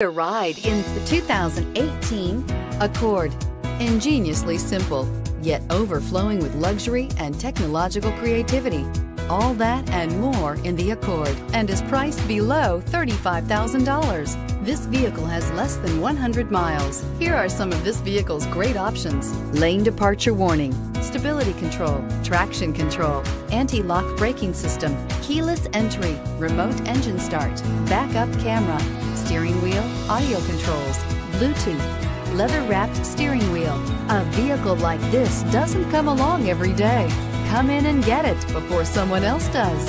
a ride in the 2018 Accord. Ingeniously simple, yet overflowing with luxury and technological creativity. All that and more in the Accord and is priced below $35,000. This vehicle has less than 100 miles. Here are some of this vehicle's great options. Lane departure warning, stability control, traction control, anti-lock braking system, keyless entry, remote engine start, backup camera, steering wheel, audio controls, Bluetooth, leather-wrapped steering wheel. A vehicle like this doesn't come along every day. Come in and get it before someone else does.